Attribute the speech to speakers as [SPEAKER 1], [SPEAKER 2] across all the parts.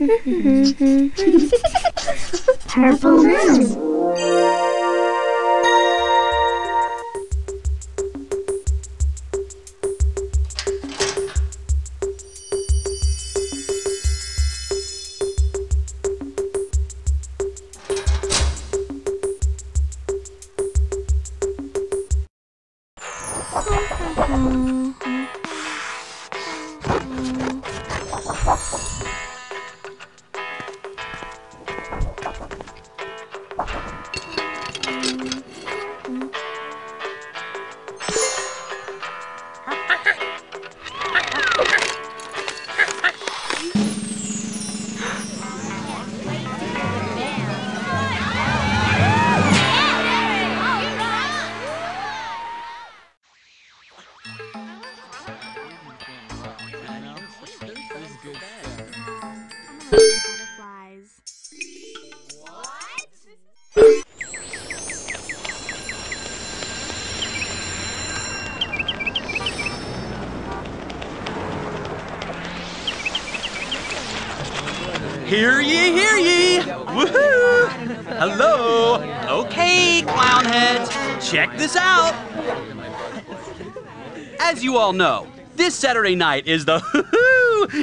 [SPEAKER 1] Mm-hmm. Purple moon.
[SPEAKER 2] Know, this Saturday night is the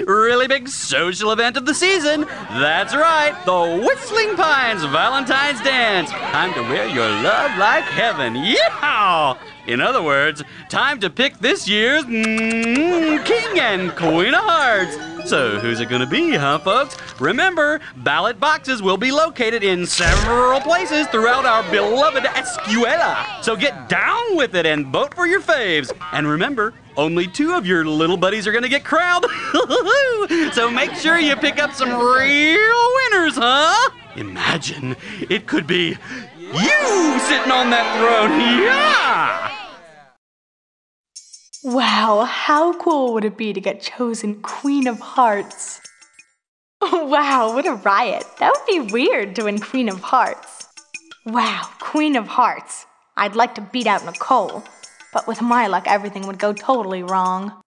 [SPEAKER 2] really big social event of the season. That's right, the Whistling Pines Valentine's Dance. Time to wear your love like heaven. Yeehaw! In other words, time to pick this year's mm, King and Queen of Hearts. So, who's it gonna be, huh, folks? Remember, ballot boxes will be located in several places throughout our beloved Escuela. So get down with it and vote for your faves. And remember, only two of your little buddies are gonna get crowned. so make sure you pick up some real winners, huh? Imagine it could be you sitting on that throne. Yeah!
[SPEAKER 3] Wow, how cool would it be to get chosen Queen of Hearts? Wow, what a riot. That would be weird to win Queen of Hearts. Wow, Queen of Hearts. I'd like to beat out Nicole, but with my luck, everything would go totally wrong.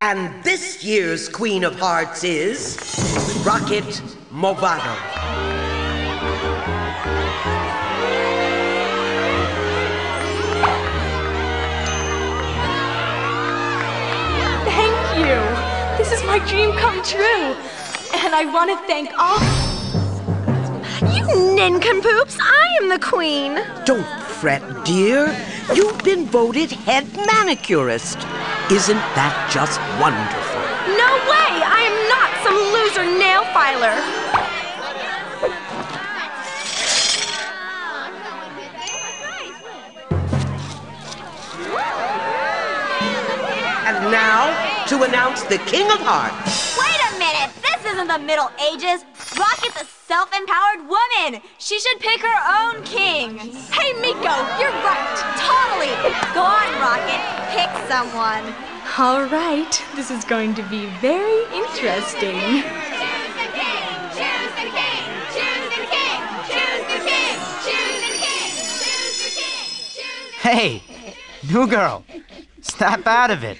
[SPEAKER 4] And this year's Queen of Hearts is Rockett Movado.
[SPEAKER 3] Thank you! This is my dream come true! And I want to thank all.
[SPEAKER 5] You nincompoops! I am the queen!
[SPEAKER 4] Don't fret, dear. You've been voted head manicurist. Isn't that just wonderful?
[SPEAKER 5] No way! I am not some loser nail filer!
[SPEAKER 4] To announce the King of Hearts.
[SPEAKER 6] Wait a minute! This isn't the Middle Ages! Rockett's a self empowered woman! She should pick her own king! Hey, Miko, you're right! Totally! Go on, Rockett, pick someone!
[SPEAKER 3] All right, this is going to be very interesting. Choose the king! Choose the king! Choose the king! Choose the king! Choose the king! Choose the king! Choose the king!
[SPEAKER 7] Hey, new girl, snap out of it.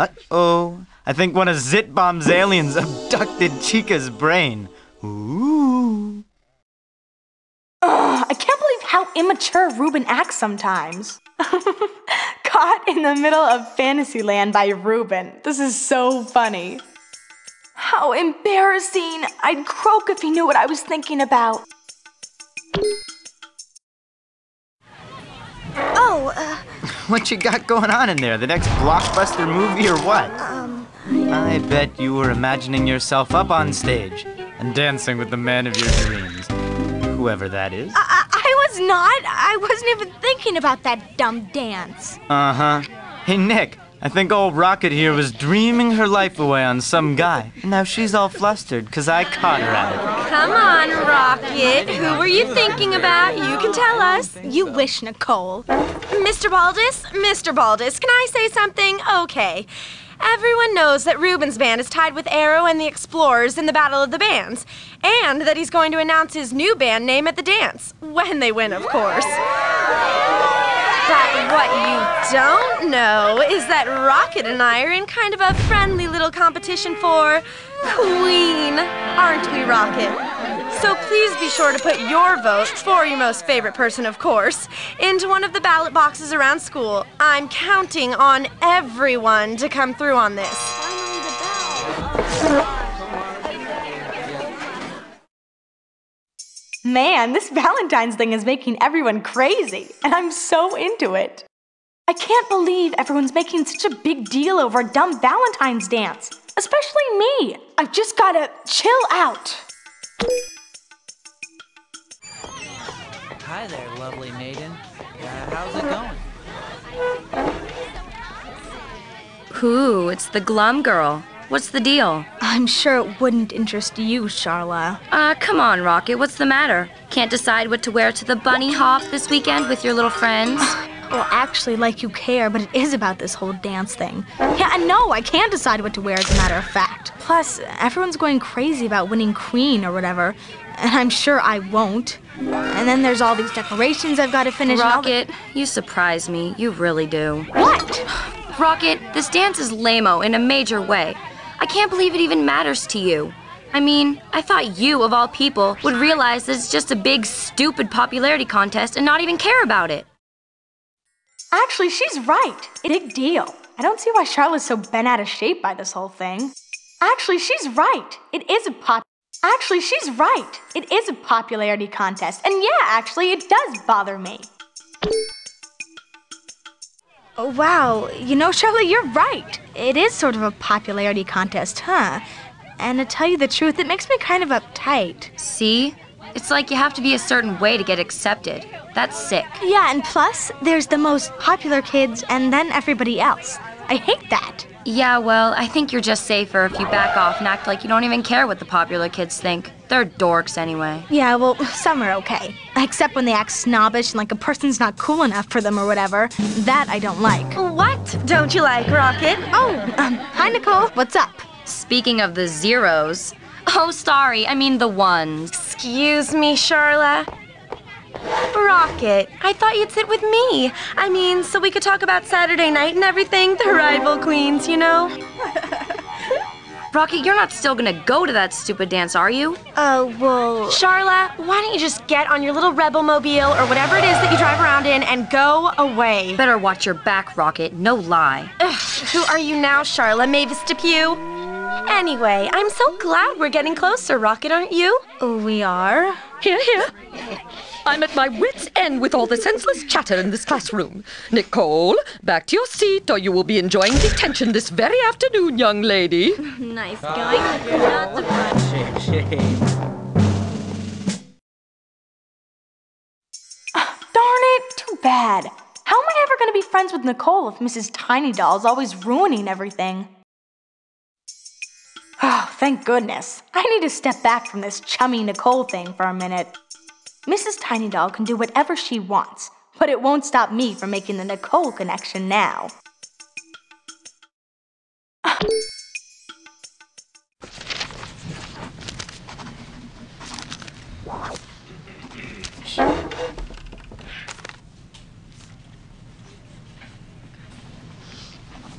[SPEAKER 7] Uh oh, I think one of Zitbomb's aliens abducted Chica's brain. Ooh.
[SPEAKER 3] Ugh, I can't believe how immature Ruben acts sometimes. Caught in the middle of Fantasyland by Ruben. This is so funny. How embarrassing! I'd croak if he knew what I was thinking about.
[SPEAKER 5] Oh, uh,
[SPEAKER 7] What you got going on in there? The next blockbuster movie or what?
[SPEAKER 5] um,
[SPEAKER 7] I bet you were imagining yourself up on stage and dancing with the man of your dreams. Whoever that is.
[SPEAKER 5] I, I was not. I wasn't even thinking about that dumb dance.
[SPEAKER 7] Uh huh. Hey, Nick, I think old Rockett here was dreaming her life away on some guy. And now she's all flustered because I caught her at it.
[SPEAKER 5] Come on, Rockett. Who were you thinking about? You can tell us. You wish, Nicole. Mr. Baldus, Mr. Baldus, can I say something? Okay. Everyone knows that Ruben's band is tied with Arrow and the Explorers in the Battle of the Bands, and that he's going to announce his new band name at the dance. When they win, of course. But what you don't know is that Rockett and I are in kind of a friendly little competition for Queen, aren't we, Rockett? So please be sure to put your vote, for your most favorite person, of course, into one of the ballot boxes around school. I'm counting on everyone to come through on this.
[SPEAKER 3] Man, this Valentine's thing is making everyone crazy, and I'm so into it. I can't believe everyone's making such a big deal over a dumb Valentine's dance, especially me. I've just gotta chill out.
[SPEAKER 8] Hi there, lovely maiden. Uh, how's it going?
[SPEAKER 9] Ooh, it's the glum girl. What's the deal?
[SPEAKER 3] I'm sure it wouldn't interest you, Charla.
[SPEAKER 9] Uh, come on, Rockett, what's the matter? Can't decide what to wear to the bunny hop this weekend with your little friends?
[SPEAKER 3] Well, actually, like you care, but it is about this whole dance thing. Yeah, no, I can't decide what to wear as a matter of fact. Plus, everyone's going crazy about winning queen or whatever, and I'm sure I won't. And then there's all these decorations I've got to finish.
[SPEAKER 9] Rockett, you surprise me. You really do.
[SPEAKER 3] What?
[SPEAKER 9] Rockett, this dance is lame-o in a major way. I can't believe it even matters to you. I mean, I thought you, of all people, would realize that it's just a big, stupid popularity contest and not even care about it.
[SPEAKER 3] Actually, she's right. Big deal. I don't see why Charlotte's so bent out of shape by this whole thing. Actually, she's right. It is a pop. Actually, she's right. It is a popularity contest. And yeah, actually, it does bother me. Oh, wow. You know, Charlotte, you're right. It is sort of a popularity contest, huh? And to tell you the truth, it makes me kind of uptight.
[SPEAKER 9] See? It's like you have to be a certain way to get accepted. That's sick.
[SPEAKER 3] Yeah, and plus, there's the most popular kids and then everybody else. I hate that.
[SPEAKER 9] Yeah, well, I think you're just safer if you back off and act like you don't even care what the popular kids think. They're dorks anyway.
[SPEAKER 3] Yeah, well, some are okay. Except when they act snobbish and like a person's not cool enough for them or whatever. That I don't like.
[SPEAKER 5] What don't you like, Rockett?
[SPEAKER 3] Oh, um, hi, Nicole. What's up?
[SPEAKER 9] Speaking of the zeros. Oh, sorry, I mean the ones.
[SPEAKER 5] Excuse me, Charla. Rockett, I thought you'd sit with me. I mean, so we could talk about Saturday night and everything, the rival queens, you know?
[SPEAKER 9] Rockett, you're not still gonna go to that stupid dance, are you?
[SPEAKER 3] Oh, well.
[SPEAKER 5] Charla, why don't you just get on your little rebel mobile or whatever it is that you drive around in and go away?
[SPEAKER 9] Better watch your back, Rockett. No lie.
[SPEAKER 5] Ugh, who are you now, Charla? Mavis Depew? Anyway, I'm so glad we're getting closer, Rockett, aren't you?
[SPEAKER 3] We are?
[SPEAKER 10] Here, here. I'm at my wits' end with all the senseless chatter in this classroom. Nicole, back to your seat, or you will be enjoying detention this very afternoon, young lady.
[SPEAKER 5] Nice going. Not the
[SPEAKER 3] Darn it, too bad. How am I ever going to be friends with Nicole if Mrs. Tiny Doll's always ruining everything? Oh, thank goodness. I need to step back from this chummy Nicole thing for a minute. Mrs. Tiny Doll can do whatever she wants, but it won't stop me from making the Nicole connection now.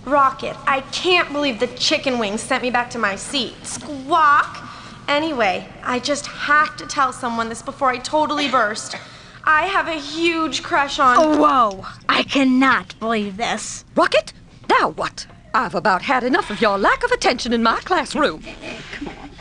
[SPEAKER 5] Rockett, I can't believe the chicken wings sent me back to my seat. Squawk! Anyway, I just have to tell someone this before I totally burst. I have a huge crush on.
[SPEAKER 3] Oh, Whoa, I cannot believe this.
[SPEAKER 10] Rockett, now what? I've about had enough of your lack of attention in my classroom.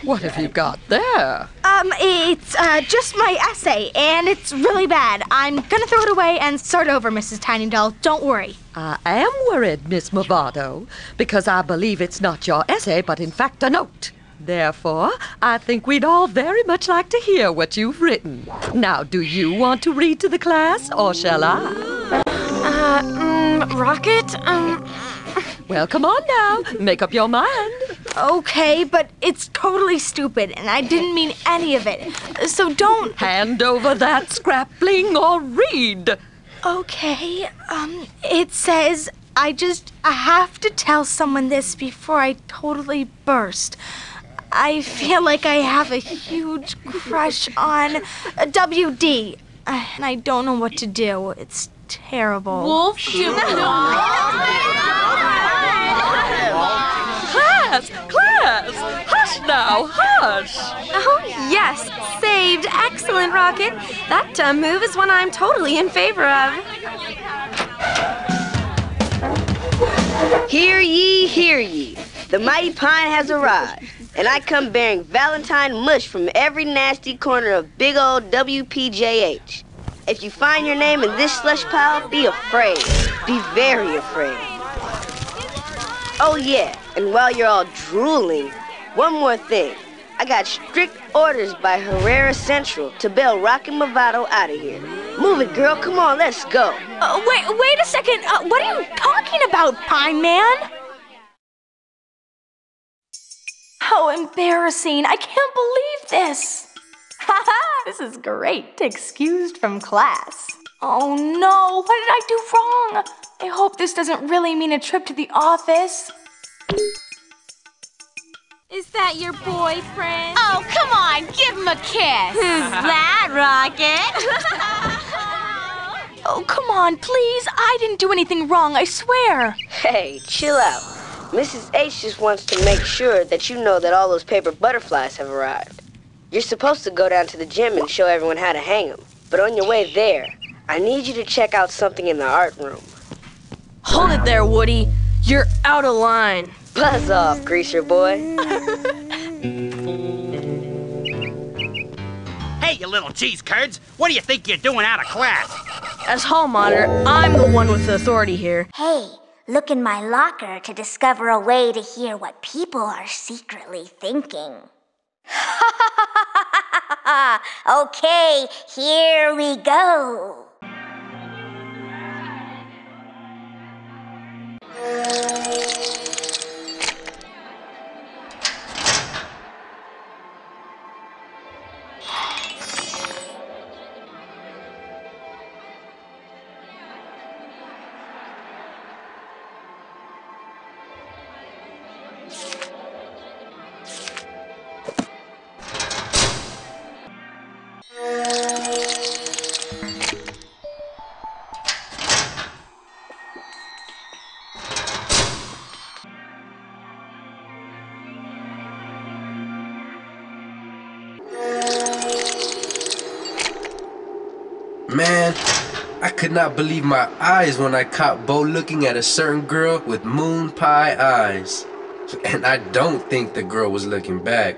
[SPEAKER 10] What have you got there?
[SPEAKER 3] Um, it's uh, just my essay, and it's really bad. I'm gonna throw it away and start over, Mrs. Tiny Doll. Don't worry.
[SPEAKER 10] I am worried, Miss Movado, because I believe it's not your essay, but in fact a note. Therefore, I think we'd all very much like to hear what you've written. Now, do you want to read to the class, or shall I?
[SPEAKER 5] Uh, mm, Rockett? Um,
[SPEAKER 10] Well, come on now. Make up your mind.
[SPEAKER 3] Okay, but it's totally stupid, and I didn't mean any of it. So don't.
[SPEAKER 10] Hand over that scrapling or read.
[SPEAKER 3] Okay, um, it says I just I have to tell someone this before I totally burst. I feel like I have a huge crush on uh, WD, uh, and I don't know what to do. It's
[SPEAKER 5] terrible.
[SPEAKER 11] Wolf
[SPEAKER 10] Class! Class! Hush now! Hush!
[SPEAKER 5] Oh, yes. Saved. Excellent, Rockett. That uh, move is one I'm totally in favor of.
[SPEAKER 12] Hear ye, hear ye. The mighty pine has arrived, and I come bearing Valentine mush from every nasty corner of big old WPJH. If you find your name in this slush pile, be afraid. Be very afraid. Oh, yeah, and while you're all drooling, one more thing. I got strict orders by Herrera Central to bail Rocky Movado out of here. Move it, girl. Come on, let's go.
[SPEAKER 3] Uh, wait, wait a second. Uh, what are you talking about, Pine Man? How embarrassing. I can't believe this. Haha, this is great. Excused from class. Oh no, what did I do wrong? I hope this doesn't really mean a trip to the office.
[SPEAKER 11] Is that your boyfriend?
[SPEAKER 6] Oh, come on, give him a kiss.
[SPEAKER 11] Who's
[SPEAKER 6] that, Rockett?
[SPEAKER 3] Oh, come on, please. I didn't do anything wrong, I swear.
[SPEAKER 12] Hey, chill out. Mrs. H just wants to make sure that you know that all those paper butterflies have arrived. You're supposed to go down to the gym and show everyone how to hang them. But on your way there, I need you to check out something in the art room.
[SPEAKER 13] Hold it there, Woody. You're out of line.
[SPEAKER 12] Buzz off, greaser boy.
[SPEAKER 2] Hey, you little cheese curds! What do you think you're doing out of class?
[SPEAKER 13] As hall monitor, I'm the one with the authority here.
[SPEAKER 14] Hey, look in my locker to discover a way to hear what people are secretly thinking. okay, here we go.
[SPEAKER 15] Could not believe my eyes when I caught Bo looking at a certain girl with moon pie eyes. And I don't think the girl was looking back.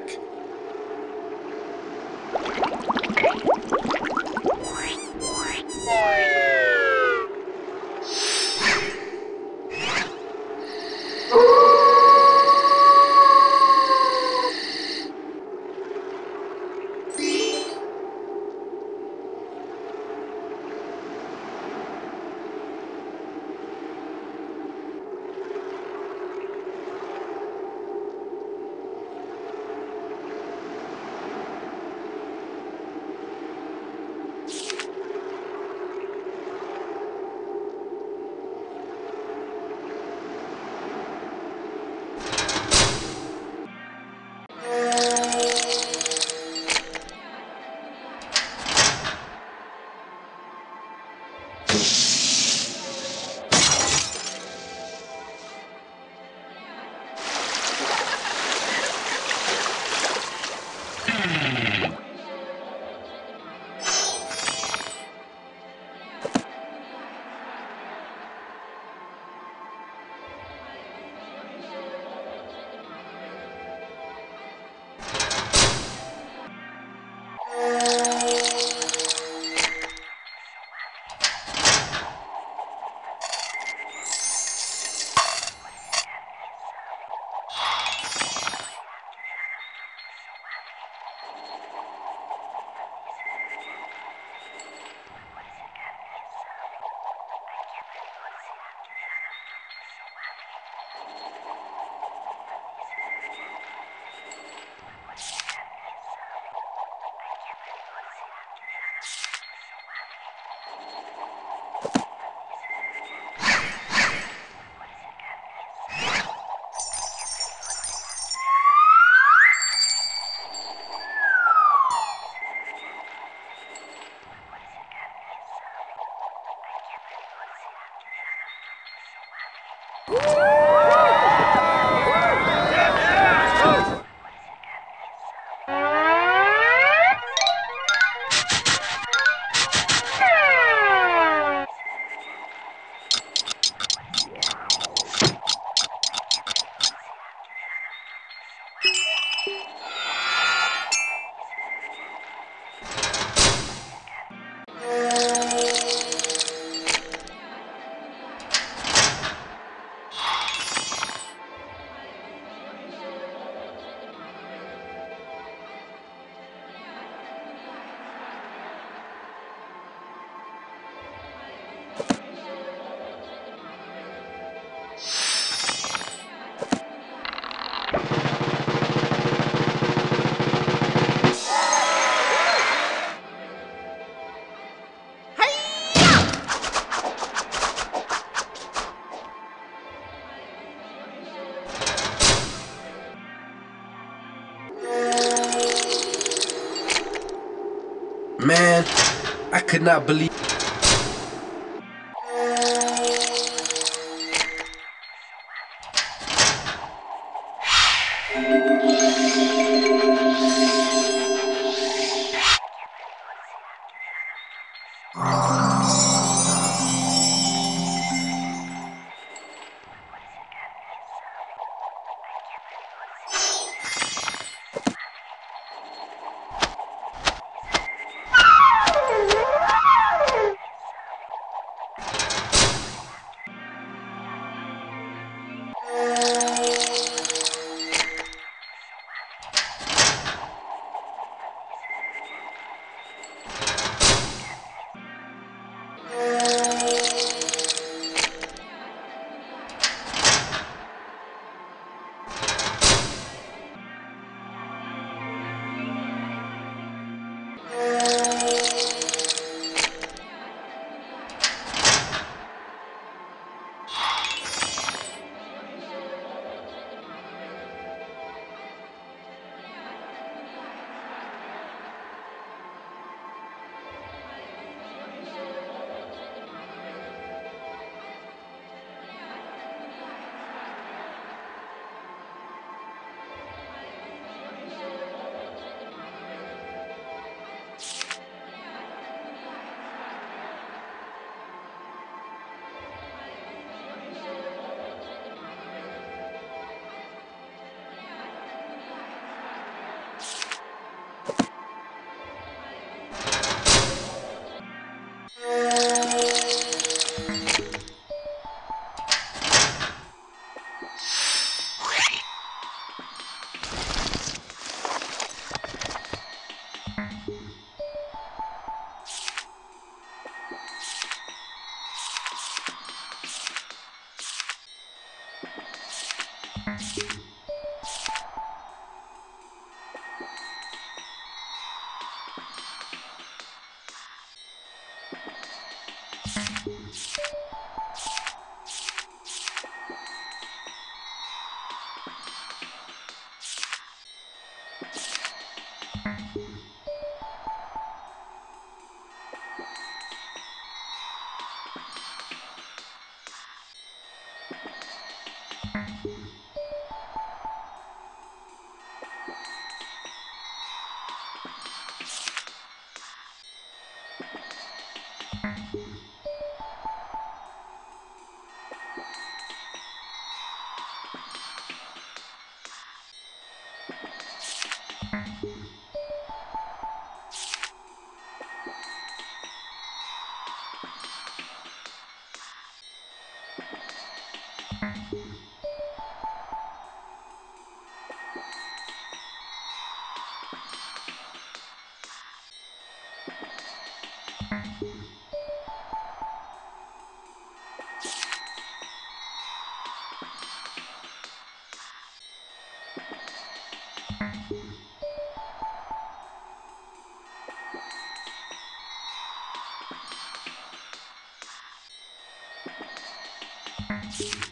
[SPEAKER 15] Man, I could not believe.
[SPEAKER 13] you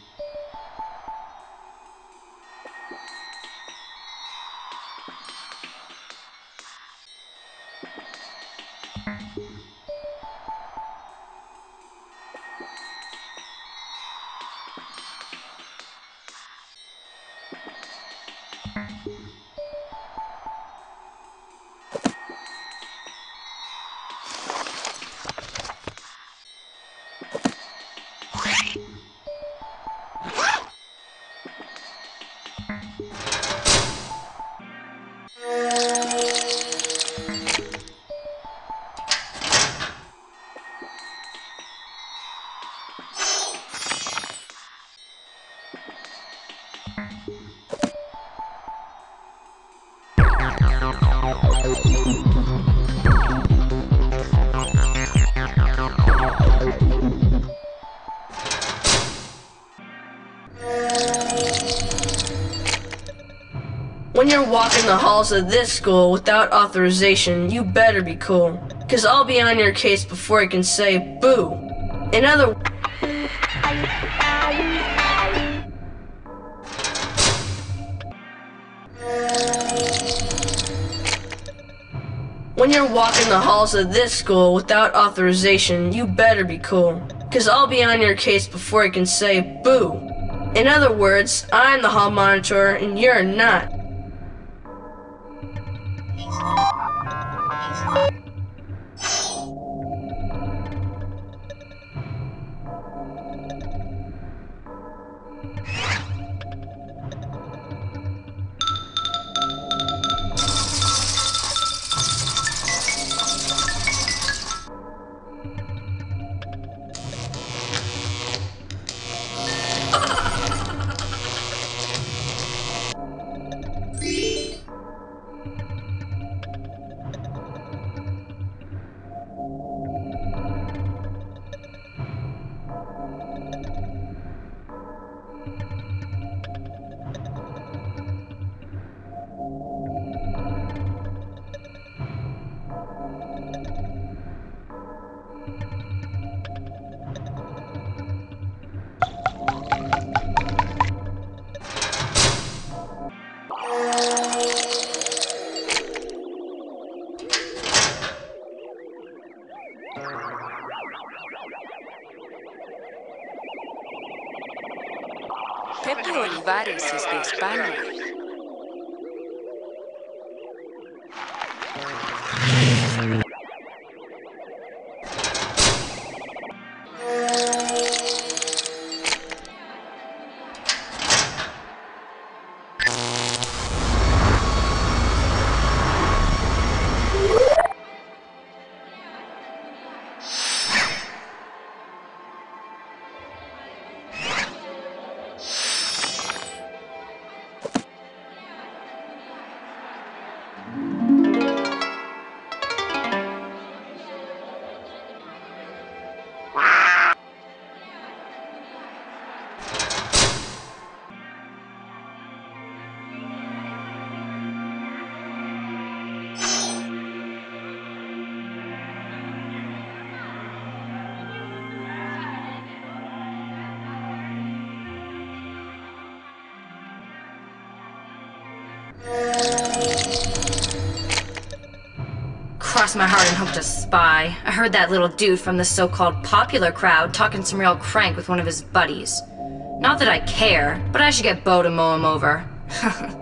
[SPEAKER 13] When you're walking the halls of this school without authorization, you better be cool. Cause I'll be on your case before I can say boo. In other When you're walking the halls of this school without authorization, you better be cool. Cause I'll be on your case before I can say boo. In other words, I'm the hall monitor and you're not.
[SPEAKER 16] España.
[SPEAKER 9] Cross my heart and hope to spy. I heard that little dude from the so called popular crowd talking some real crank with one of his buddies. Not that I care, but I should get Bo to mow him over.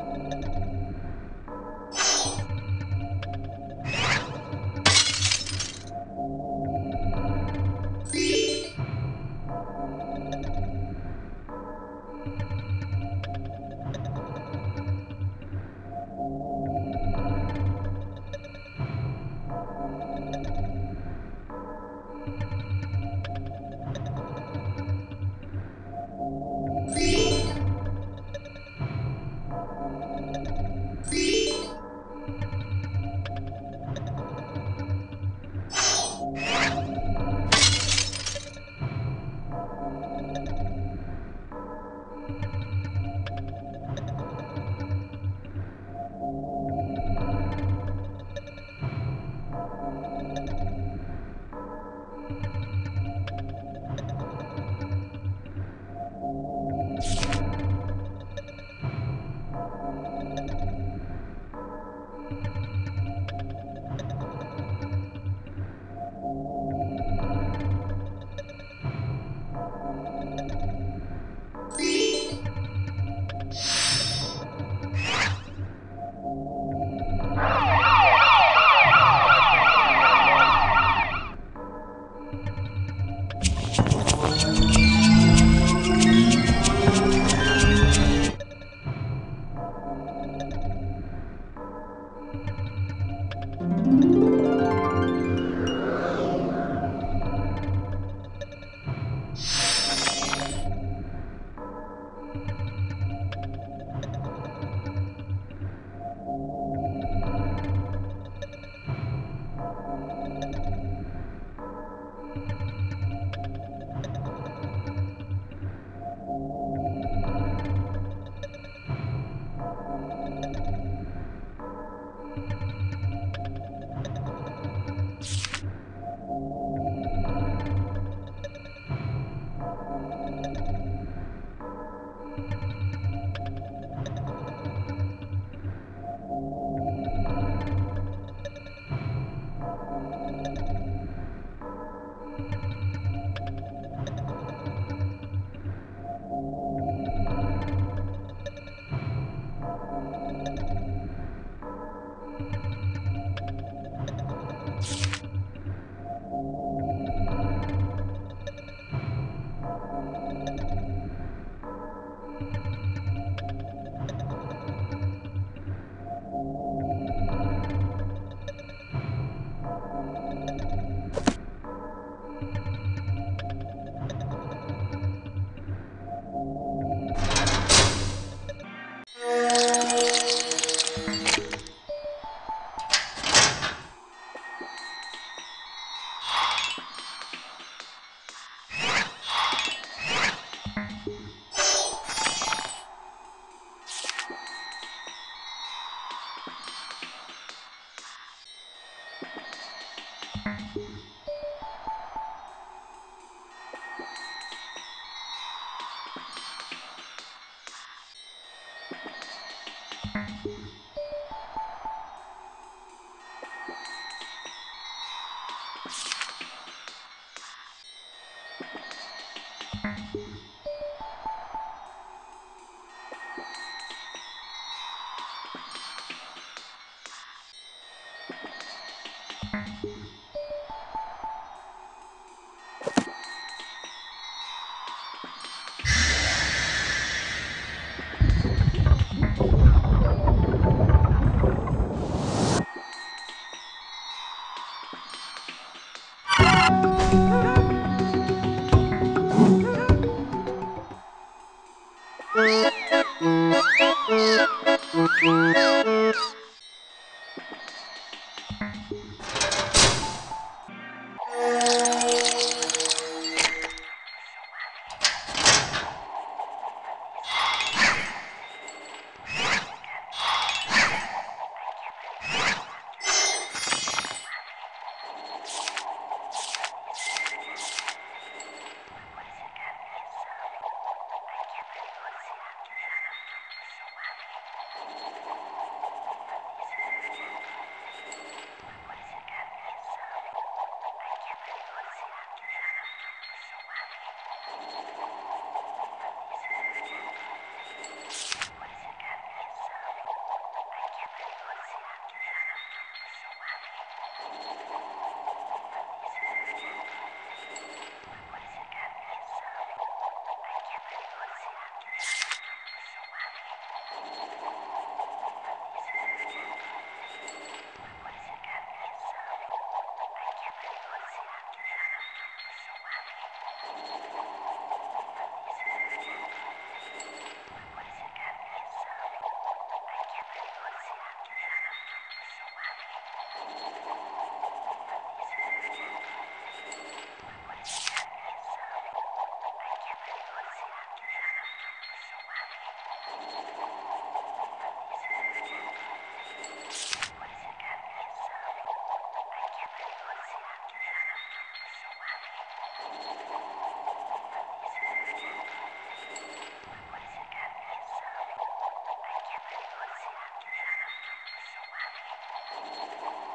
[SPEAKER 4] Whoa.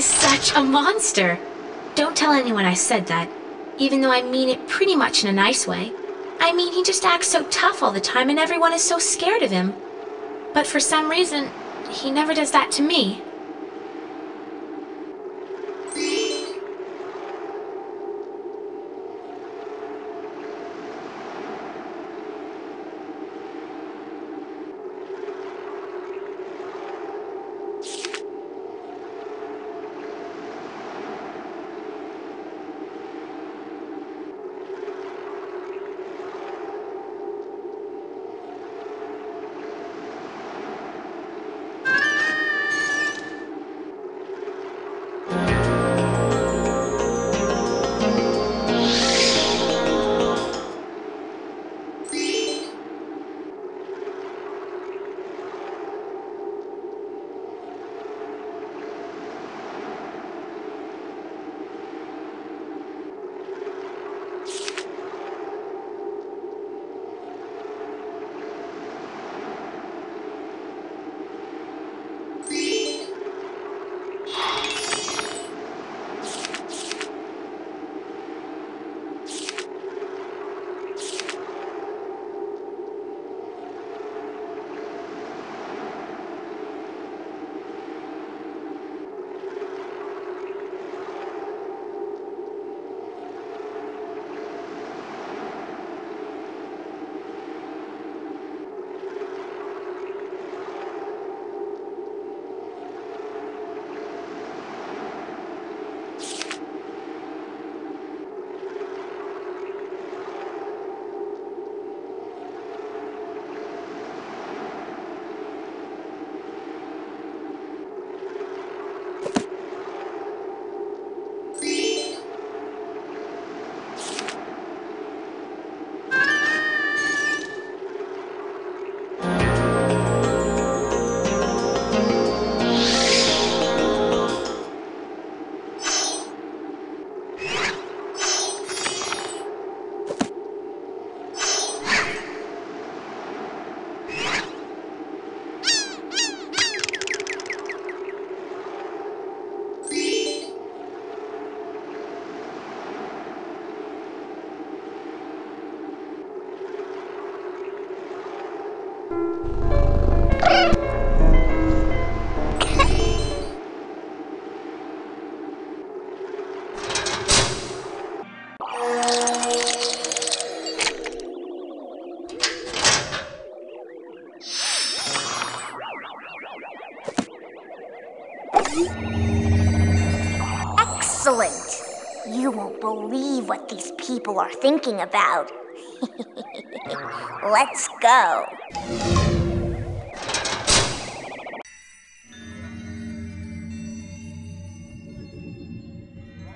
[SPEAKER 17] Is such a monster. Don't tell anyone I said that, even though I mean it pretty much in a nice way. I mean, he just acts so tough all the time and everyone is so scared of him. But for some reason, he never does that to me.
[SPEAKER 14] Believe what these people are thinking about. Let's go.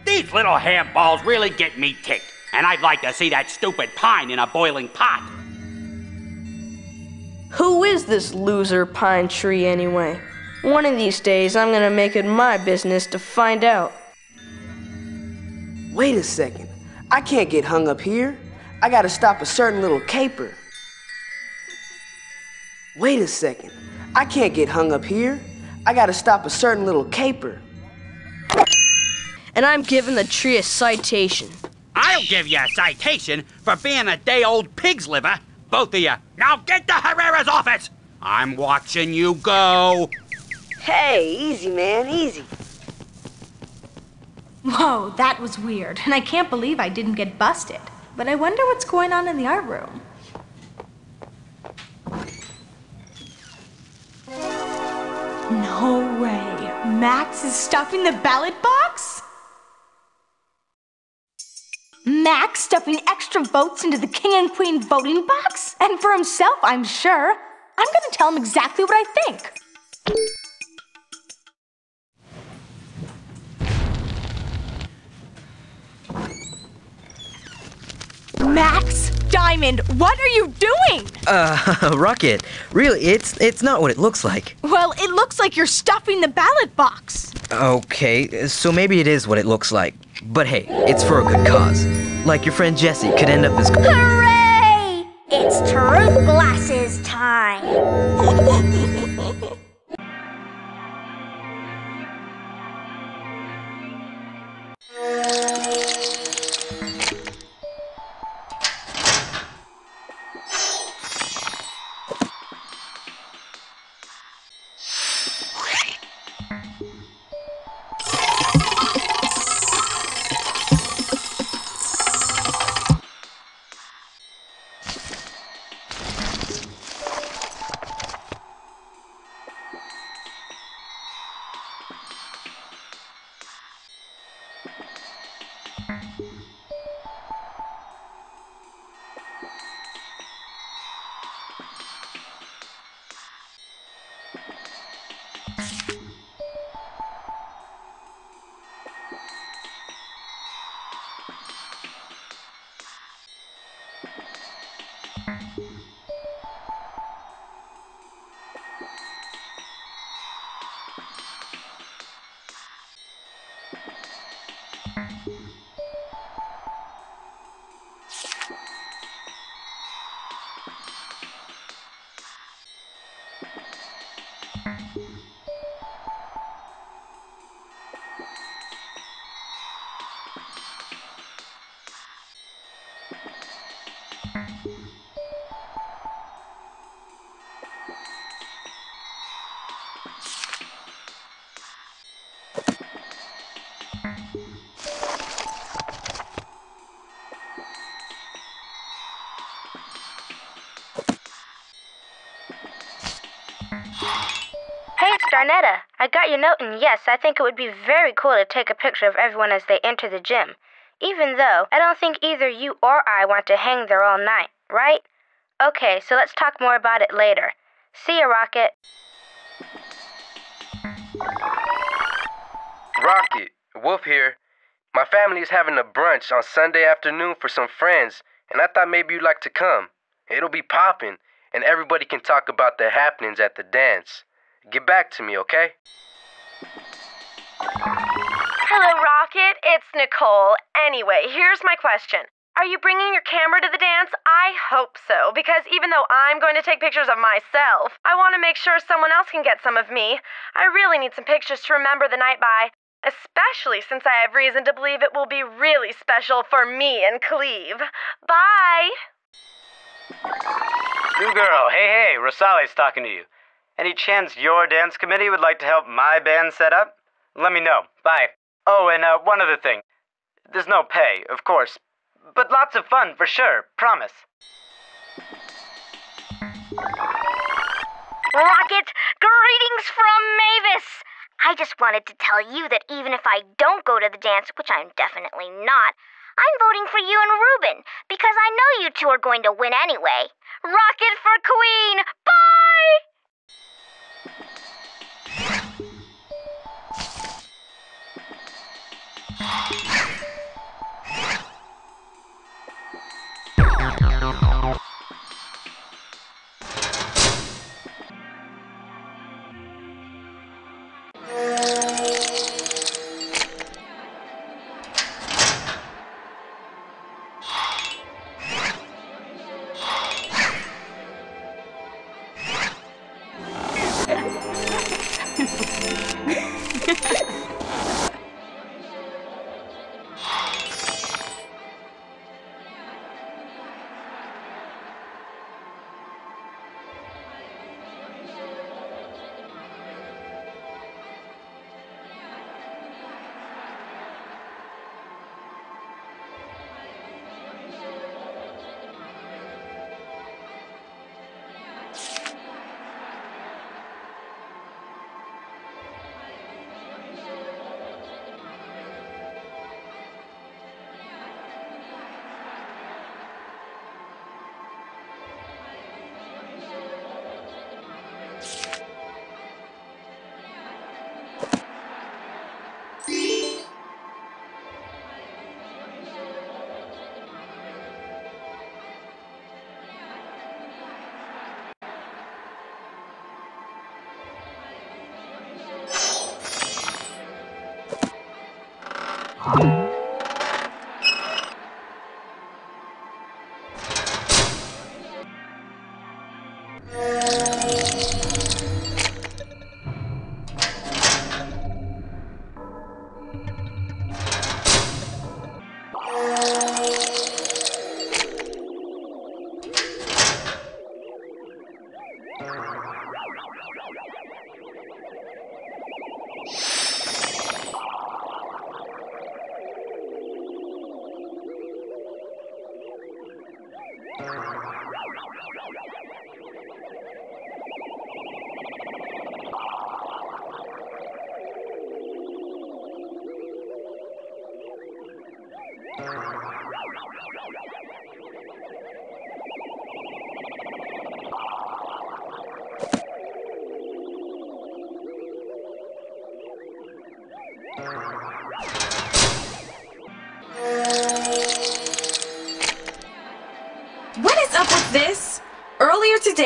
[SPEAKER 18] These little handballs really get me ticked, and I'd like to see that stupid pine in a boiling pot.
[SPEAKER 13] Who is this loser pine tree anyway? One of these days, I'm gonna make it my business to find out.
[SPEAKER 12] Wait a second. I can't get hung up here. I gotta stop a certain little caper. Wait a second. I can't get hung up here. I gotta stop a certain little caper.
[SPEAKER 13] And I'm giving the tree a citation.
[SPEAKER 18] I'll give you a citation for being a day old pig's liver. Both of you. Now get to Herrera's office. I'm watching you go.
[SPEAKER 19] Hey, easy, man, easy.
[SPEAKER 3] Whoa, that was weird, and I can't believe I didn't get busted. But I wonder what's going on in the art room. No way. Max is stuffing the ballot box? Max stuffing extra votes into the king and queen voting box? And for himself, I'm sure. I'm gonna tell him exactly what I think. Max, Diamond, what are you doing?
[SPEAKER 20] Uh, Rockett, really, it's it's not what it looks like.
[SPEAKER 3] Well, it looks like you're stuffing the ballot box.
[SPEAKER 20] Okay, so maybe it is what it looks like. But hey, it's for a good cause. Like your friend Jessie could end up as.
[SPEAKER 14] Hooray! It's truth glasses time.
[SPEAKER 21] Darnetta. I got your note, and yes, I think it would be very cool to take a picture of everyone as they enter the gym. Even though I don't think either you or I want to hang there all night, right? Okay, so let's talk more about it later. See ya, Rockett.
[SPEAKER 15] Rockett, Wolf here. My family is having a brunch on Sunday afternoon for some friends, and I thought maybe you'd like to come. It'll be poppin', and everybody can talk about the happenings at the dance. Get back to me, okay?
[SPEAKER 5] Hello, Rockett. It's Nicole. Anyway, here's my question. Are you bringing your camera to the dance? I hope so, because even though I'm going to take pictures of myself, I want to make sure someone else can get some of me. I really need some pictures to remember the night by, especially since I have reason to believe it will be really special for me and Cleve. Bye!
[SPEAKER 22] New girl, hey, hey, Rosali's talking to you. Any chance your dance committee would like to help my band set up? Let me know. Bye. Oh, and uh, one other thing. There's no pay, of course, but lots of fun for sure, promise.
[SPEAKER 14] Rockett, greetings from Mavis! I just wanted to tell you that even if I don't go to the dance, which I'm definitely not, I'm voting for you and Ruben because I know you two are going to win anyway. Rockett for Queen! Bye!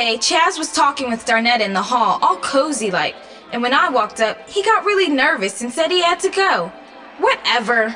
[SPEAKER 23] Today, Chaz was talking with Darnetta in the hall, all cozy like, and when I walked up, he got really nervous and said he had to go. Whatever.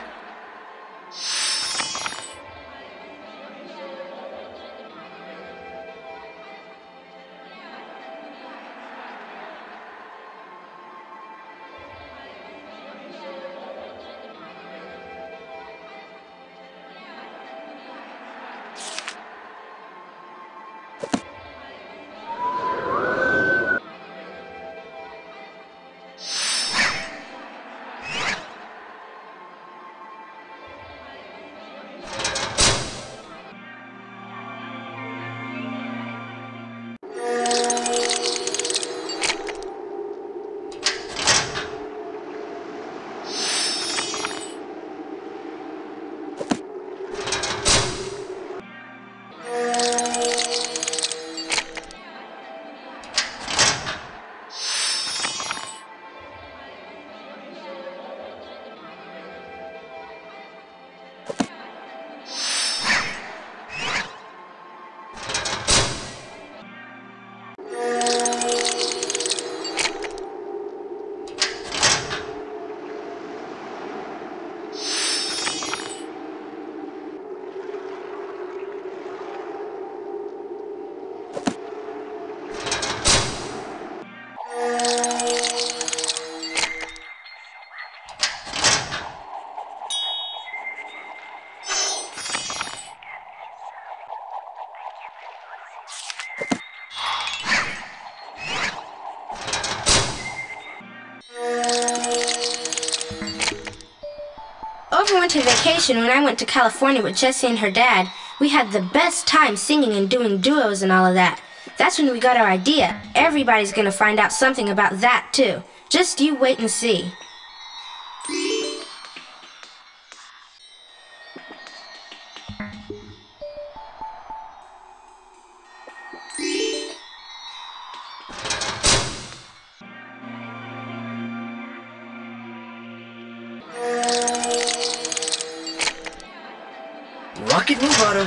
[SPEAKER 21] Winter vacation, when I went to California with Jessie and her dad, we had the best time singing and doing duos and all of that. That's when we got our idea. Everybody's gonna find out something about that, too. Just you wait and see.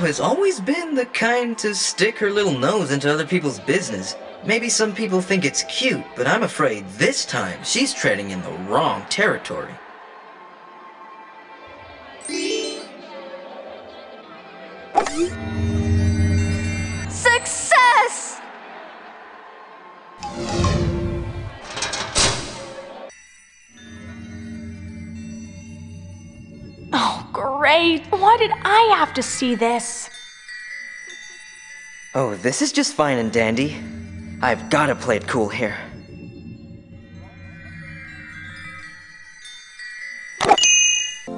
[SPEAKER 20] Has always been the kind to stick her little nose into other people's business. Maybe some people think it's cute, but I'm afraid this time she's treading in the wrong territory.
[SPEAKER 3] To see this?
[SPEAKER 20] Oh, this is just fine and dandy. I've gotta play it cool here.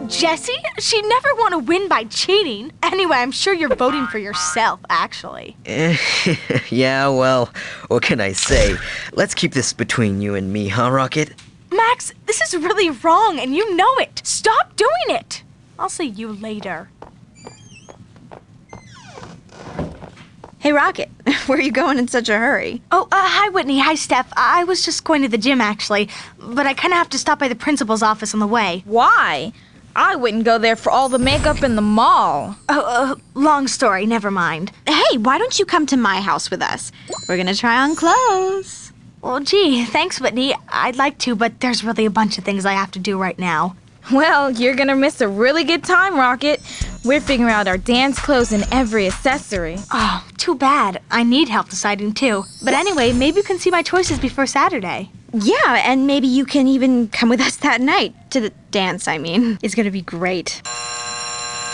[SPEAKER 3] Jessie? she'd never want to win by cheating. Anyway, I'm sure you're voting for yourself, actually.
[SPEAKER 20] yeah, well, what can I say? Let's keep this between you and me, huh, Rockett?
[SPEAKER 3] Max, this is really wrong, and you know it. Stop doing it. I'll see you later.
[SPEAKER 6] Hey, Rockett, where are you going in such a hurry?
[SPEAKER 3] Oh, uh, hi, Whitney. Hi, Steph. I was just going to the gym, actually, but I kind of have to stop by the principal's office on the way.
[SPEAKER 24] Why? I wouldn't go there for all the makeup in the mall.
[SPEAKER 3] Oh, uh, long story. Never mind.
[SPEAKER 6] Hey, why don't you come to my house with us? We're gonna try on clothes.
[SPEAKER 3] Well, gee, thanks, Whitney. I'd like to, but there's really a bunch of things I have to do right now.
[SPEAKER 24] Well, you're gonna miss a really good time, Rockett. We're figuring out our dance clothes and every accessory.
[SPEAKER 3] Oh, too bad. I need help deciding too. But anyway, maybe you can see my choices before Saturday.
[SPEAKER 25] Yeah, and maybe you can even come with us that night to the dance, I mean. It's gonna be great.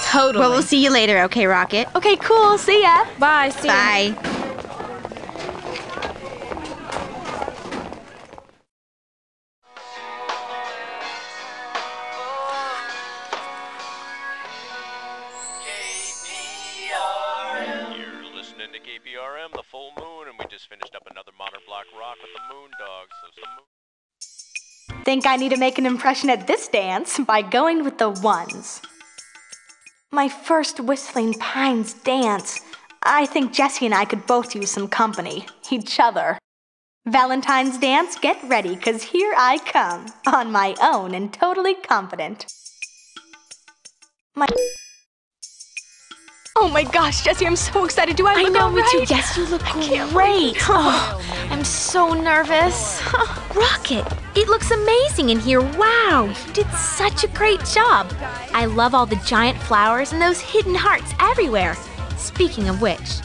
[SPEAKER 24] Totally.
[SPEAKER 25] Well, we'll see you later, okay, Rockett?
[SPEAKER 3] Okay, cool. See ya.
[SPEAKER 24] Bye. See ya.
[SPEAKER 25] Bye.
[SPEAKER 26] Just finished up another modern block rock with the moon dogs. So some moon.
[SPEAKER 3] Think I need to make an impression at this dance by going with the ones. My first Whistling Pines dance. I think Jessie and I could both use some company. Each other. Valentine's dance, get ready, cause here I come. On my own and totally confident. My. Oh my gosh, Jessie, I'm so excited. Do I look
[SPEAKER 17] I
[SPEAKER 3] know,
[SPEAKER 17] me
[SPEAKER 3] right?
[SPEAKER 17] too. Yes, you look great. Oh, I'm so nervous. Rockett, it looks amazing in here. Wow, you did such a great job. I love all the giant flowers and those hidden hearts everywhere. Speaking of which,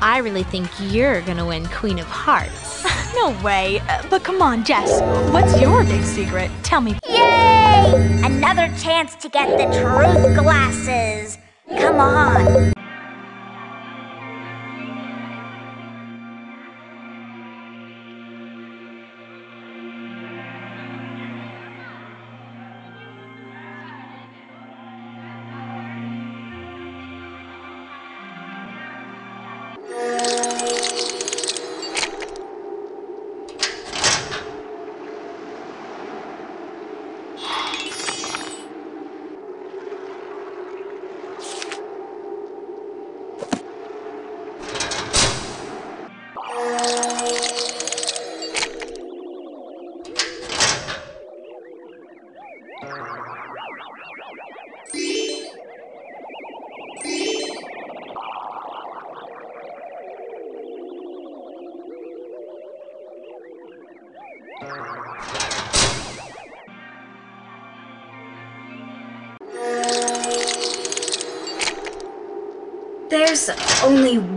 [SPEAKER 17] I really think you're gonna win Queen of Hearts.
[SPEAKER 3] no way. Uh, but come on, Jess. What's your big secret? Tell me.
[SPEAKER 14] Yay! Another chance to get the truth glasses. Come on.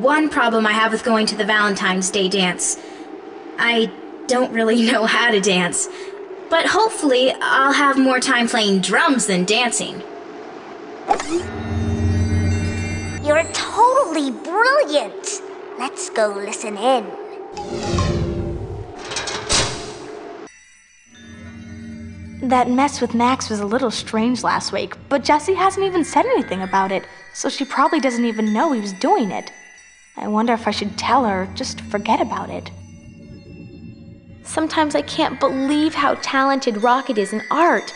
[SPEAKER 27] One problem I have with going to the Valentine's Day dance. I don't really know how to dance. But hopefully, I'll have more time playing drums than dancing.
[SPEAKER 14] You're totally brilliant. Let's go listen in.
[SPEAKER 3] That mess with Max was a little strange last week, but Jessie hasn't even said anything about it, so she probably doesn't even know he was doing it. I wonder if I should tell her just forget about it.
[SPEAKER 17] Sometimes I can't believe how talented Rockett is in art.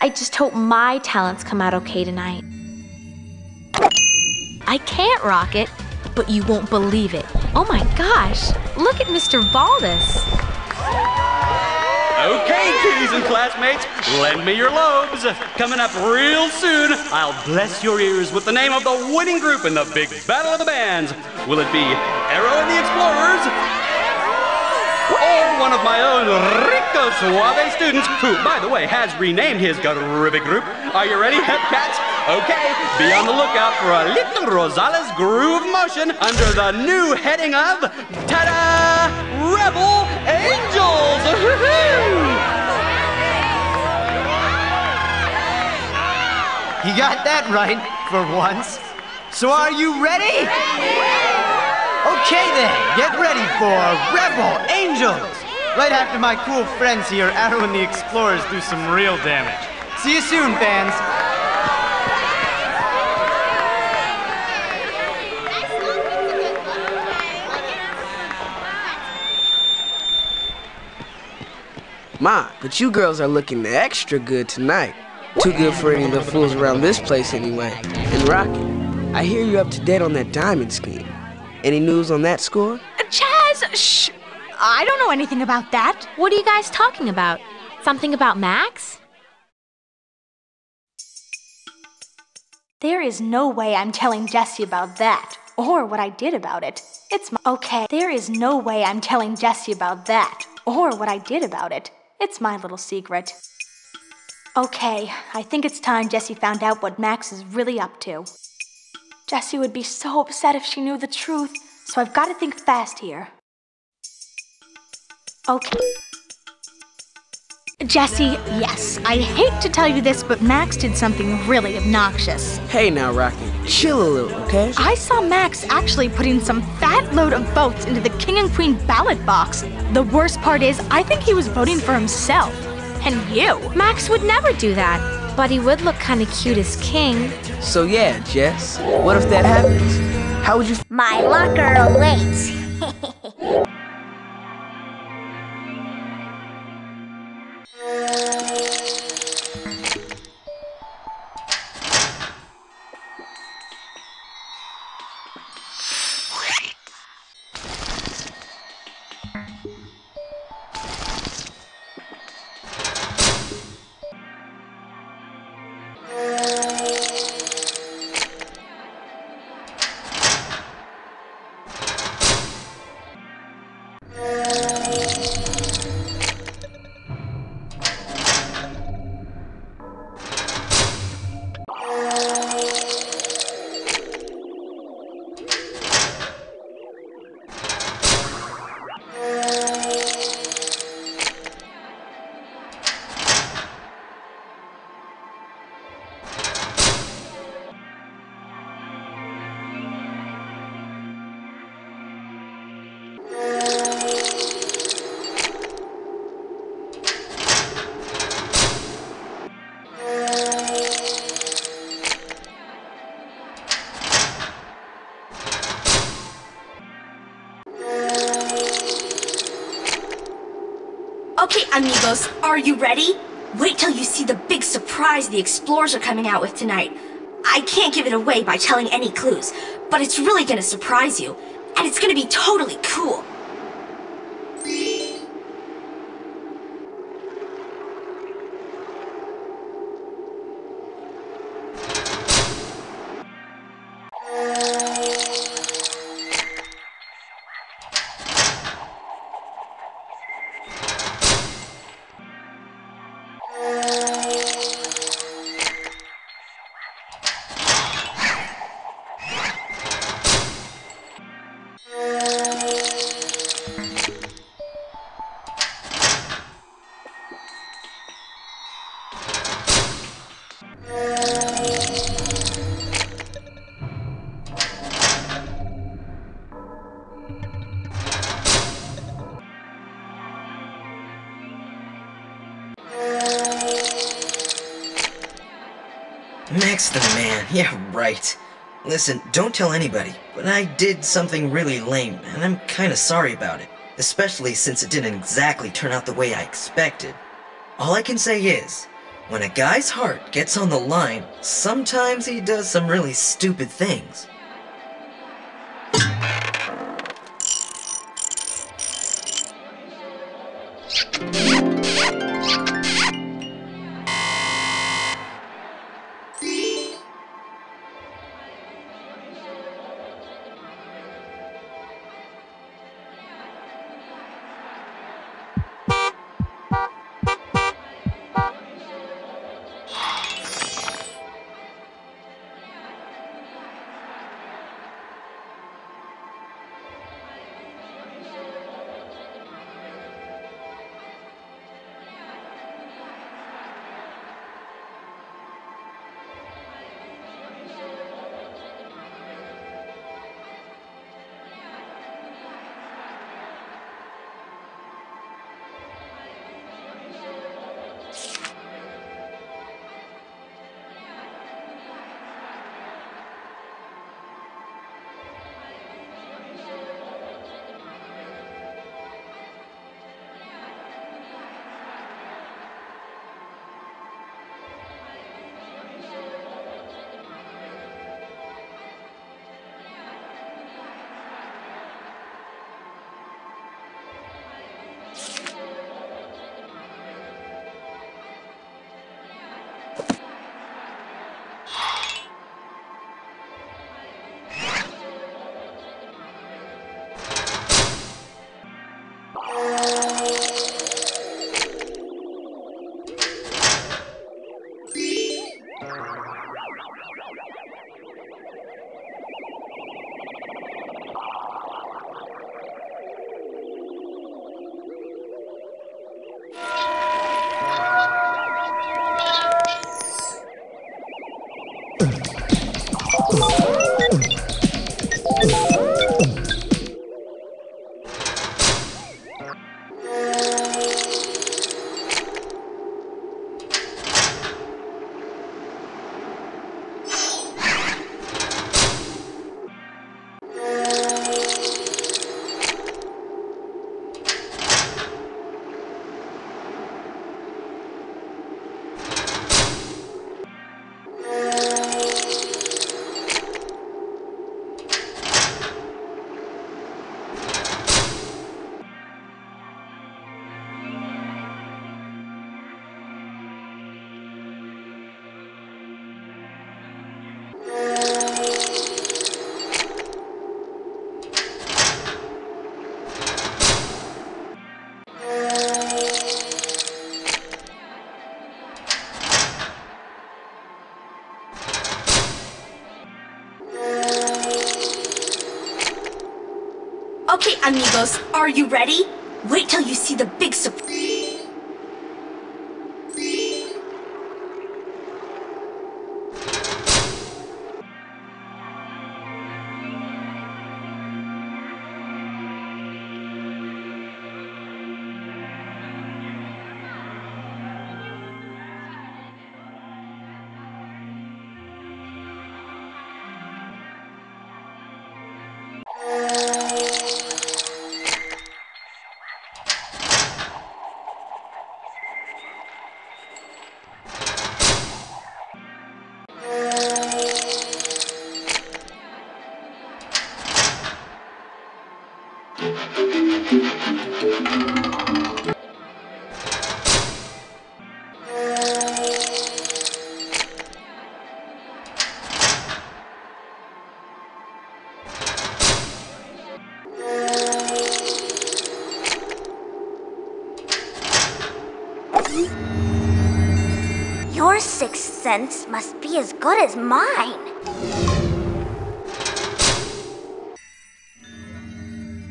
[SPEAKER 17] I just hope my talents come out okay tonight. I can't, Rockett, but you won't believe it. Oh my gosh, look at Mr. Baldus.
[SPEAKER 2] Okay, kiddies and classmates, lend me your lobes. Coming up real soon, I'll bless your ears with the name of the winning group in the big battle of the bands. Will it be Arrow and the Explorers? Or one of my own Rico Suave students, who, by the way, has renamed his Garibic group. Are you ready, Cats? Okay, be on the lookout for a little Rosales groove motion under the new heading of Ta-da! Rebel Angels!
[SPEAKER 7] You got that right, for once. So are you ready? Okay then, get ready for Rebel Angels! Right after my cool friends here, Arrow and the Explorers, do some real damage. See you soon, fans!
[SPEAKER 28] Ma, but you girls are looking extra good tonight. Too good for any of the fools around this place anyway. And Rockett, I hear you're up to date on that diamond scheme. Any news on that score?
[SPEAKER 3] Chaz, shh! I don't know anything about that.
[SPEAKER 17] What are you guys talking about? Something about Max?
[SPEAKER 3] There is no way I'm telling Jessie about that, or what I did about it. It's my. Okay, there is no way I'm telling Jessie about that, or what I did about it. It's my little secret. Okay, I think it's time Jessie found out what Max is really up to. Jessie would be so upset if she knew the truth, so I've got to think fast here. Okay. Jessie, yes, I hate to tell you this, but Max did something really obnoxious.
[SPEAKER 28] Hey now, Rocky, chill a little, okay?
[SPEAKER 3] I saw Max actually putting some fat load of votes into the King and Queen ballot box. The worst part is, I think he was voting for himself. And you.
[SPEAKER 25] Max would never do that, but he would look kind of cute as king.
[SPEAKER 28] So yeah, Jess, what if that happens? How would you?
[SPEAKER 14] My locker awaits.
[SPEAKER 6] ready? Wait till you see the big surprise the explorers are coming out with tonight. I can't give it away by telling any clues, but it's really gonna surprise you, and it's gonna be totally cool.
[SPEAKER 20] yeah, right. Listen, don't tell anybody, but I did something really lame, and I'm kinda sorry about it. Especially since it didn't exactly turn out the way I expected. All I can say is, when a guy's heart gets on the line, sometimes he does some really stupid things.
[SPEAKER 14] Amigos, are you ready?
[SPEAKER 6] Good as mine.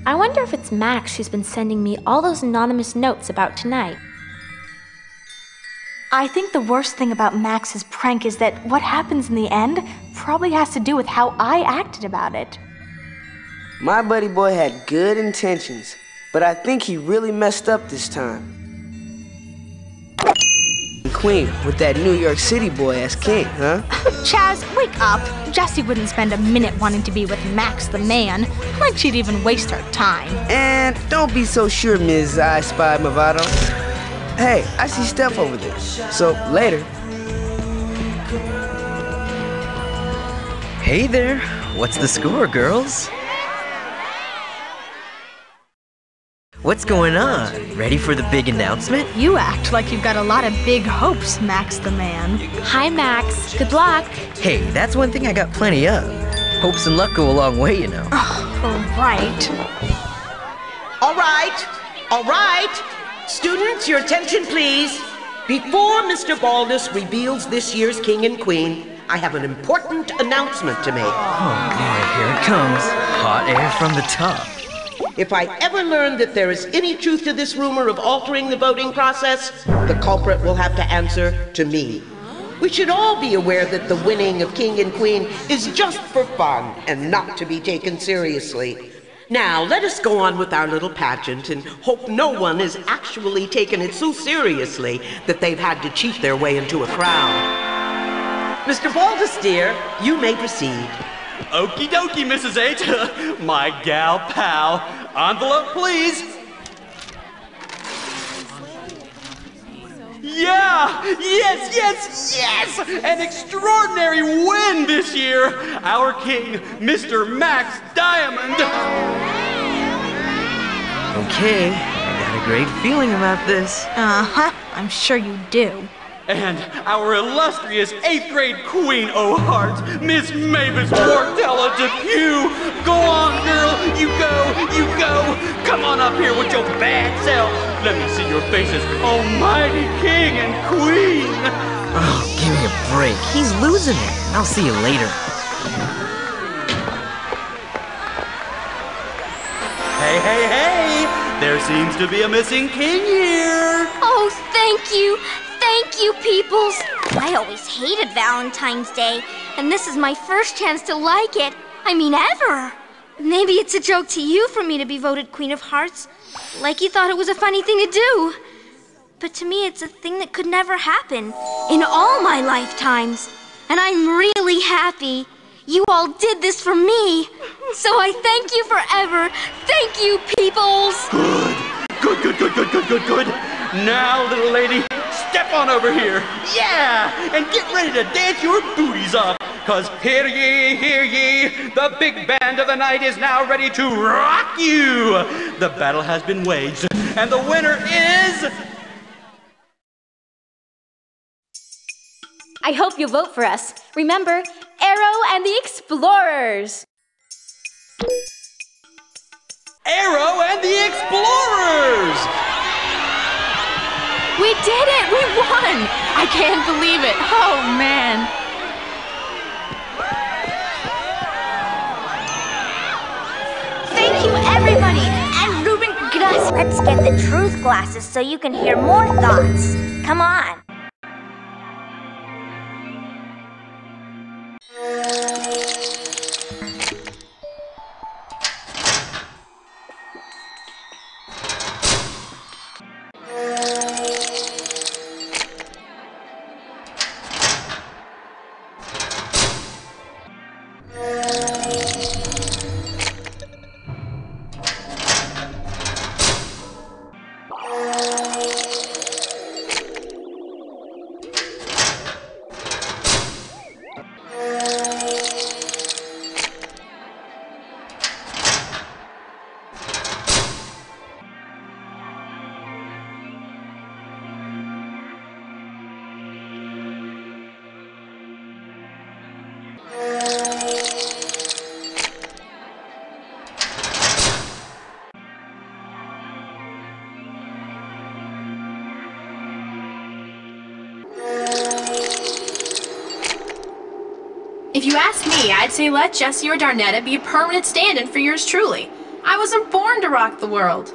[SPEAKER 17] I wonder if it's Max who's been sending me all those anonymous notes about tonight.
[SPEAKER 3] I think the worst thing about Max's prank is that what happens in the end probably has to do with how I acted about it.
[SPEAKER 12] My buddy boy had good intentions, but I think he really messed up this time. Queen with that New York City boy as king, huh?
[SPEAKER 3] Chaz, wake up. Jessie wouldn't spend a minute wanting to be with Max the man. Like she'd even waste her time.
[SPEAKER 12] And don't be so sure, Ms. I Spy Movado. Hey, I see Steph over there. So later.
[SPEAKER 20] Hey there. What's the score, girls? What's going on? Ready for the big announcement?
[SPEAKER 3] You act like you've got a lot of big hopes, Max the man.
[SPEAKER 17] Hi, Max. Good luck.
[SPEAKER 20] Hey, that's one thing I got plenty of. Hopes and luck go a long way, you know.
[SPEAKER 3] Oh, right.
[SPEAKER 4] All right, all right. Students, your attention, please. Before Mr. Baldus reveals this year's king and queen, I have an important announcement to make.
[SPEAKER 20] Oh boy, here it comes. Hot air from the top.
[SPEAKER 4] If I ever learn that there is any truth to this rumor of altering the voting process, the culprit will have to answer to me. We should all be aware that the winning of king and queen is just for fun and not to be taken seriously. Now, let us go on with our little pageant and hope no one has actually taken it so seriously that they've had to cheat their way into a crown. Mr. Baldus, dear, you may proceed.
[SPEAKER 2] Okie dokie, Mrs. H. My gal pal. Envelope, please. Yeah! Yes, yes, yes! An extraordinary win this year! Our king, Mr. Max Diamond!
[SPEAKER 20] Okay, I got a great feeling about this.
[SPEAKER 3] Uh huh. I'm sure you do.
[SPEAKER 2] And our illustrious eighth grade queen, oh heart, Miss Mavis Portella Depew! Go on, girl! You go! You go! Come on up here with your bad self! Let me see your faces, almighty king and queen!
[SPEAKER 20] Oh, give me a break. He's losing it. I'll see you later.
[SPEAKER 2] Hey, hey, hey! There seems to be a missing king here!
[SPEAKER 6] Oh, thank you! Thank you, peoples! I always hated Valentine's Day, and this is my first chance to like it. I mean, ever! Maybe it's a joke to you for me to be voted Queen of Hearts, like you thought it was a funny thing to do. But to me, it's a thing that could never happen in all my lifetimes. And I'm really happy. You all did this for me. So I thank you forever. Thank you, peoples!
[SPEAKER 2] Good, good, good, good, good, good, good! good. Now, little lady, step on over here! Yeah! And get ready to dance your booties off! Cause hear ye, hear ye, the big band of the night is now ready to rock you! The battle has been waged, and the winner is.
[SPEAKER 29] I hope you vote for us. Remember, Arrow and the Explorers!
[SPEAKER 2] Arrow and the Explorers!
[SPEAKER 3] We did it! We won! I can't believe it. Oh, man.
[SPEAKER 6] Thank you, everybody! And Ruben Glass.
[SPEAKER 14] Let's get the truth glasses so you can hear more thoughts. Come on.
[SPEAKER 30] I'd say let Jessie or Darnetta be a permanent stand-in for yours truly. I wasn't born to rock the world.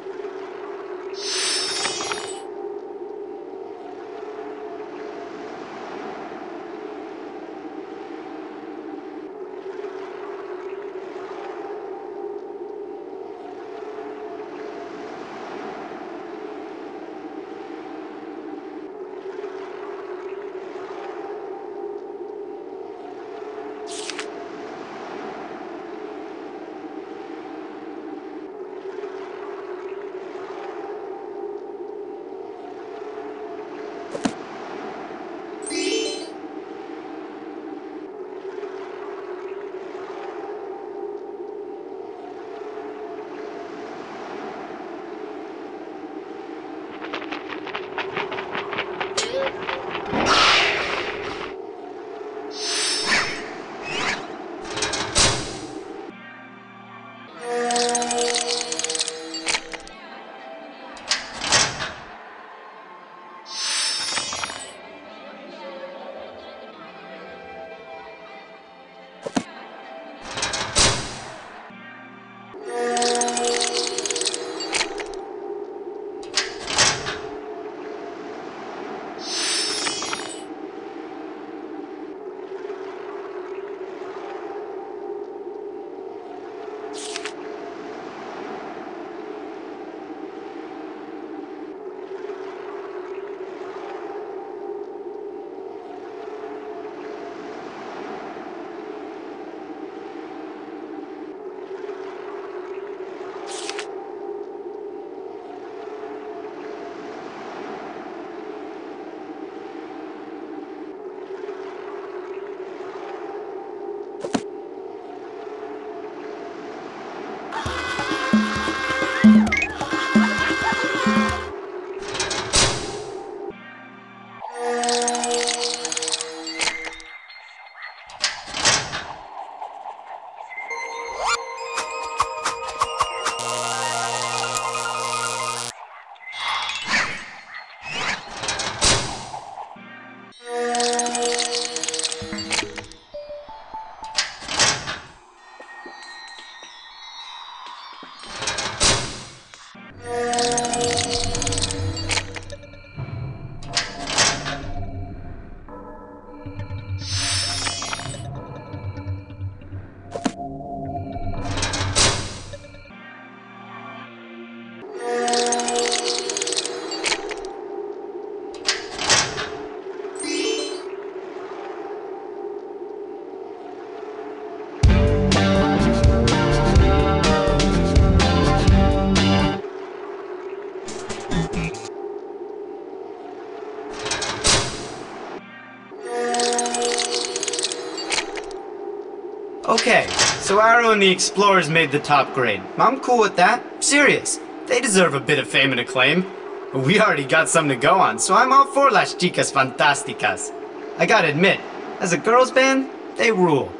[SPEAKER 7] So Arrow and the Explorers made the top grade. I'm cool with that. Serious. They deserve a bit of fame and acclaim. We already got something to go on, so I'm all for Las Chicas Fantásticas. I gotta admit, as a girls band, they rule.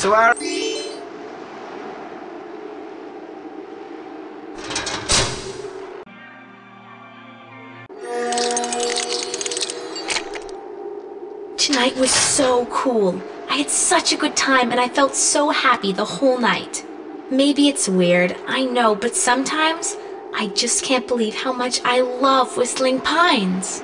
[SPEAKER 7] So our
[SPEAKER 17] Tonight was so cool. I had such a good time and I felt so happy the whole night. Maybe it's weird, I know, but sometimes I just can't believe how much I love Whistling Pines.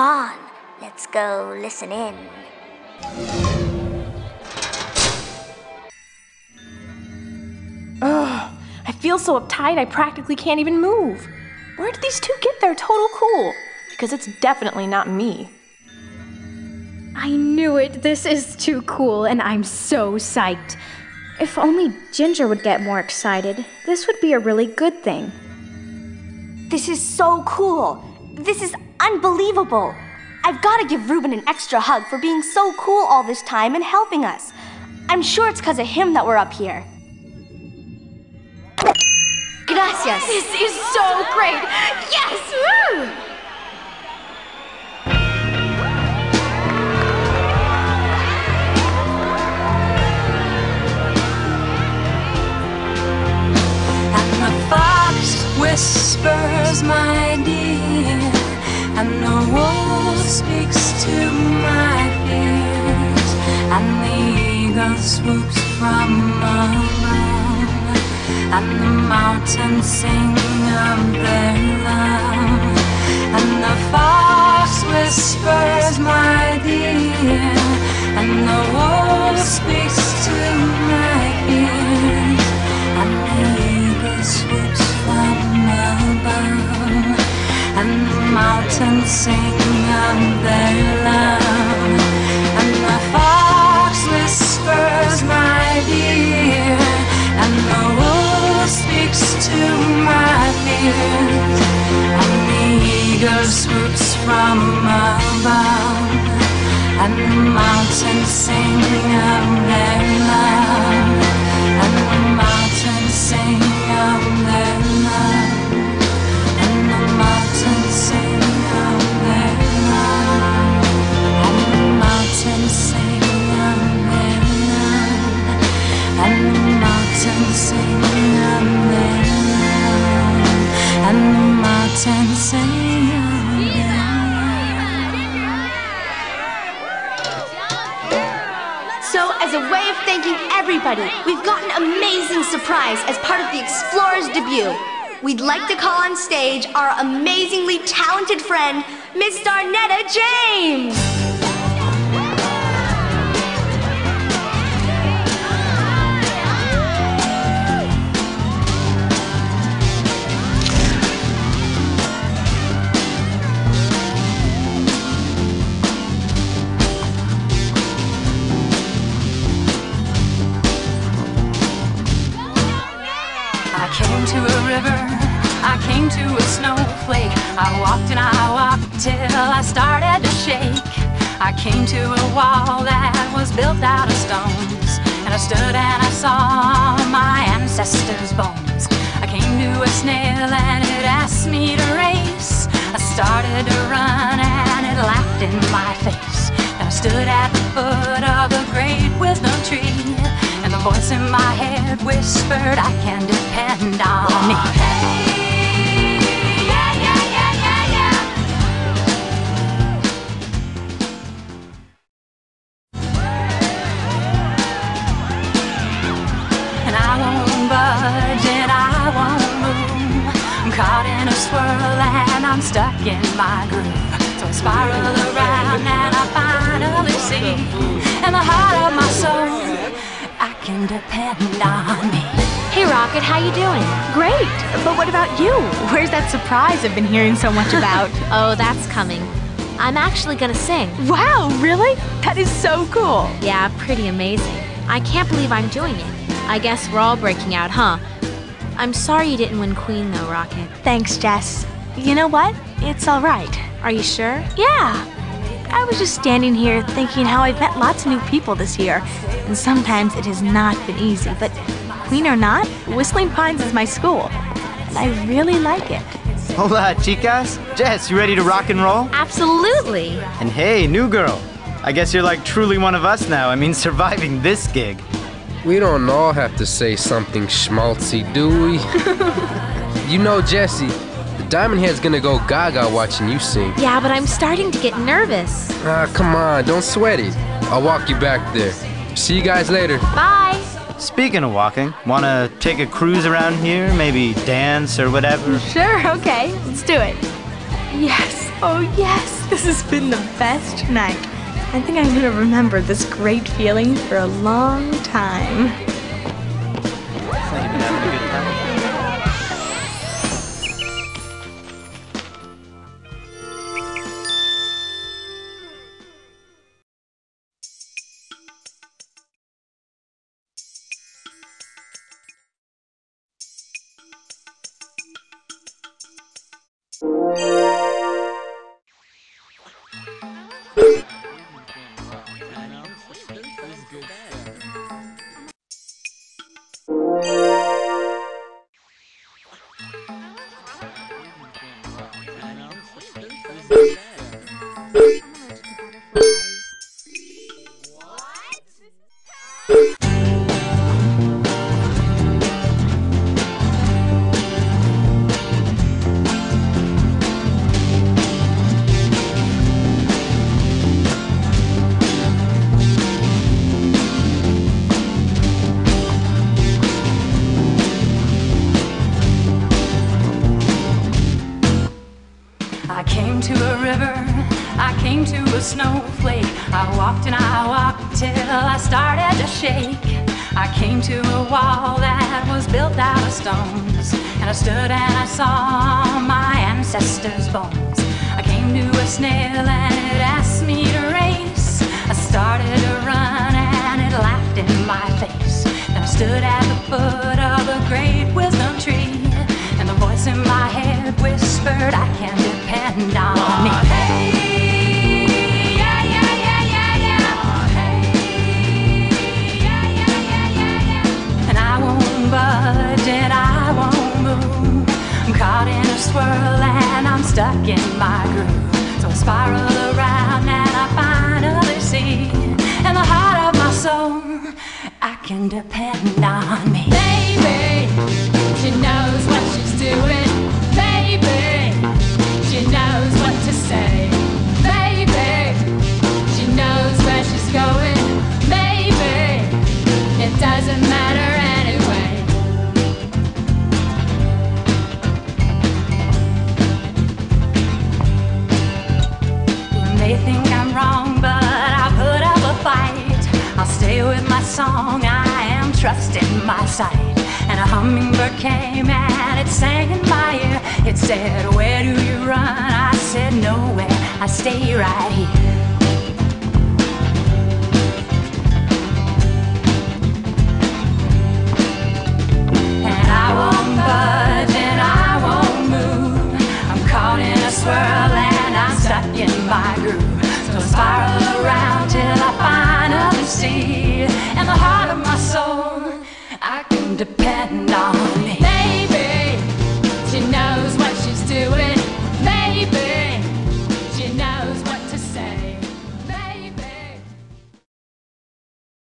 [SPEAKER 14] On, let's go listen in.
[SPEAKER 3] Ugh, I feel so uptight I practically can't even move. Where did these two get their total cool? Because it's definitely not me.
[SPEAKER 29] I knew it. This is too cool, and I'm so psyched. If only Ginger would get more excited, this would be a really good thing.
[SPEAKER 6] This is so cool. This is unbelievable. I've got to give Ruben an extra hug for being so cool all this time and helping us. I'm sure it's because of him that we're up here. Gracias.
[SPEAKER 29] This is so great! Yes! Woo!
[SPEAKER 31] And the fox whispers, my dear, and the speaks to my fears, and the eagle swoops from above, and the mountains sing of their love, and the fox whispers, my dear, and the wolf speaks to my mountains sing of their love, and the fox whispers, my dear, and the wolf speaks to my fears, and the eagle swoops from above, and the mountains sing of their love, and the mountains sing of their
[SPEAKER 6] So, as a way of thanking everybody, we've got an amazing surprise as part of the Explorers debut. We'd like to call on stage our amazingly talented friend, Miss Darnetta James.
[SPEAKER 31] I came to a snowflake. I walked and I walked till I started to shake. I came to a wall that was built out of stones. And I stood and I saw my ancestors' bones. I came to a snail and it asked me to race. I started to run and it laughed in my face. And I stood at the foot of a great wisdom tree. And the voice in my head whispered, I can depend on me. In my groove. So I spiral around and I finally see in the heart of my soul I can depend on me.
[SPEAKER 25] Hey Rockett, how you doing?
[SPEAKER 3] Great, but what about you? Where's that surprise I've been hearing so much about?
[SPEAKER 25] oh, that's coming. I'm actually gonna sing.
[SPEAKER 3] Wow, really? That is so cool.
[SPEAKER 25] Yeah, pretty amazing. I can't believe I'm doing it. I guess we're all breaking out, huh? I'm sorry you didn't win Queen though, Rockett.
[SPEAKER 3] Thanks, Jess. You know what? It's all right.
[SPEAKER 25] Are you sure?
[SPEAKER 3] Yeah. I was just standing here thinking how I've met lots of new people this year, and sometimes it has not been easy, but Queen or not, Whistling Pines is my school, and I really like it.
[SPEAKER 7] Hola, chicas. Jess, you ready to rock and roll?
[SPEAKER 25] Absolutely.
[SPEAKER 7] And hey, new girl. I guess you're like truly one of us now. I mean, surviving this gig.
[SPEAKER 32] We don't all have to say something schmaltzy, do we? you know, Jessie, the Diamond Head's gonna go gaga watching you sing.
[SPEAKER 25] Yeah, but I'm starting to get nervous.
[SPEAKER 32] Ah, come on, don't sweat it. I'll walk you back there. See you guys later.
[SPEAKER 25] Bye.
[SPEAKER 7] Speaking of walking, wanna take a cruise around here? Maybe dance or whatever?
[SPEAKER 3] Sure, okay, let's do it. Yes, oh yes, this has been the best night. I think I'm gonna remember this great feeling for a long time.